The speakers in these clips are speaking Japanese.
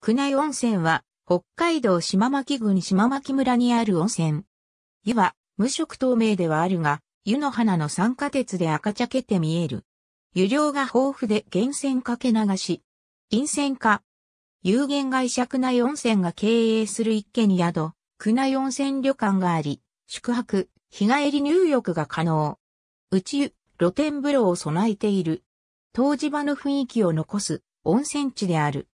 区内温泉は、北海道島巻郡島巻村にある温泉。湯は、無色透明ではあるが、湯の花の酸化鉄で赤茶けて見える。湯量が豊富で源泉かけ流し。陰泉化。有限会社区内温泉が経営する一軒宿、区内温泉旅館があり、宿泊、日帰り入浴が可能。内湯、露天風呂を備えている。湯治場の雰囲気を残す温泉地である。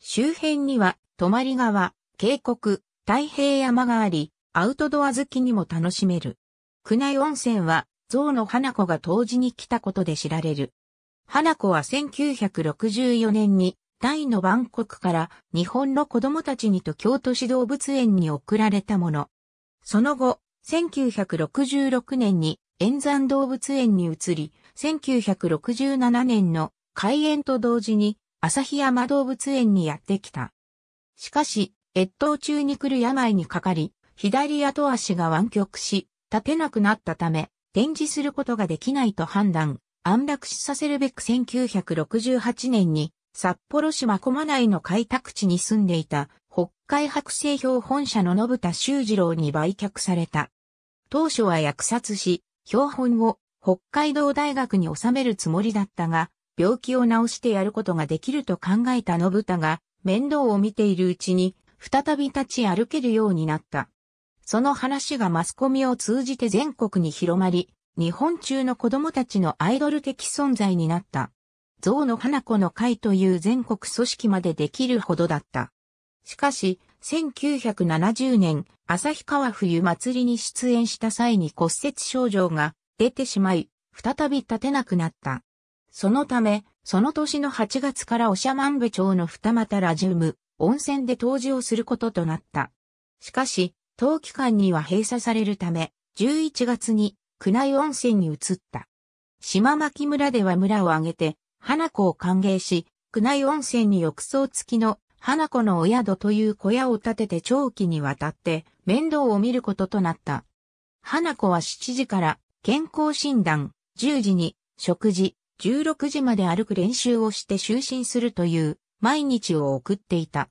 周辺には、泊川、渓谷、太平山があり、アウトドア好きにも楽しめる。区内温泉は、象の花子が当時に来たことで知られる。花子は1964年に、タイのバンコクから日本の子供たちにと京都市動物園に送られたもの。その後、1966年に円山動物園に移り、1967年の開園と同時に旭山動物園にやってきた。しかし、越冬中に来る病にかかり、左後足が湾曲し、立てなくなったため、展示することができないと判断、安楽死させるべく1968年に、札幌市真駒内の開拓地に住んでいた、北海白星標本社の信田修二郎に売却された。当初は薬殺し、標本を北海道大学に収めるつもりだったが、病気を治してやることができると考えた信田が、面倒を見ているうちに、再び立ち歩けるようになった。その話がマスコミを通じて全国に広まり、日本中の子供たちのアイドル的存在になった。象の花子の会という全国組織までできるほどだった。しかし、1970年、旭川冬祭りに出演した際に骨折症状が出てしまい、再び立てなくなった。そのため、その年の8月から長万部町の二俣ラジウム、温泉で湯治をすることとなった。しかし、冬期間には閉鎖されるため、11月に宮内温泉に移った。島巻村では村を挙げて、花子を歓迎し、宮内温泉に浴槽付きの花子のお宿という小屋を建てて長期にわたって面倒を見ることとなった。花子は7時から健康診断、10時に食事、16時まで歩く練習をして就寝するという毎日を送っていた。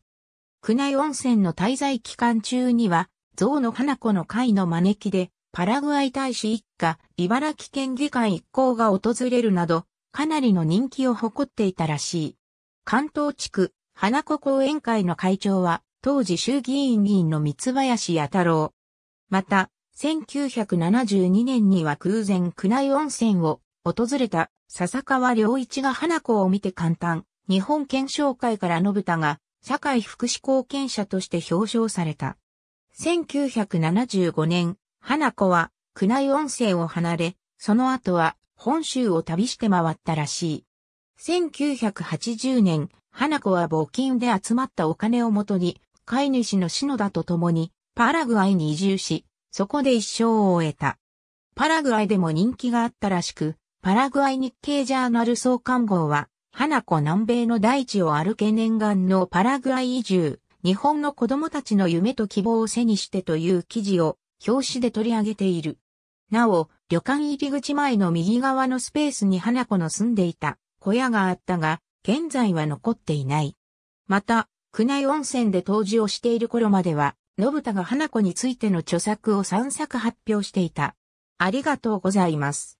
宮内温泉の滞在期間中には象の花子の会の招きで、パラグアイ大使一家、茨城県議会一行が訪れるなど、かなりの人気を誇っていたらしい。関東地区、花子講演会の会長は、当時衆議院議員の三林弥太郎。また、1972年には空前宮内温泉を訪れた笹川良一が花子を見て簡単、日本検証会から述べたが、社会福祉貢献者として表彰された。1975年、花子は宮内温泉を離れ、その後は本州を旅して回ったらしい。1980年、花子は募金で集まったお金をもとに、飼い主の篠田と共にパラグアイに移住し、そこで一生を終えた。パラグアイでも人気があったらしく、パラグアイ日経ジャーナル創刊号は、花子南米の大地を歩け念願のパラグアイ移住、日本の子供たちの夢と希望を背にしてという記事を表紙で取り上げている。なお、旅館入り口前の右側のスペースに花子の住んでいた小屋があったが、現在は残っていない。また、宮内温泉で湯治をしている頃までは、信田が花子についての著作を3作発表していた。ありがとうございます。